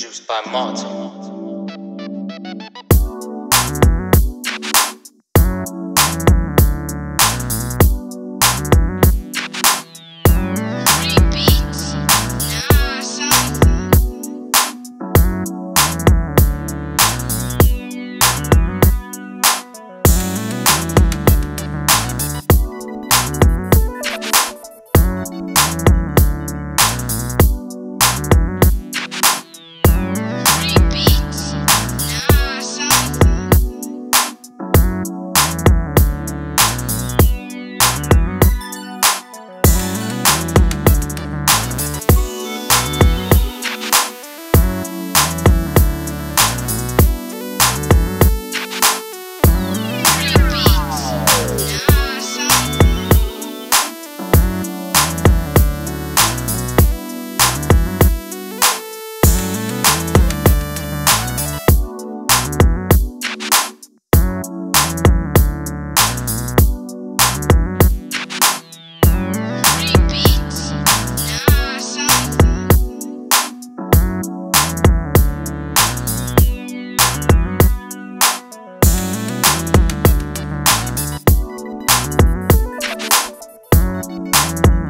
Produced by Martin. Bye.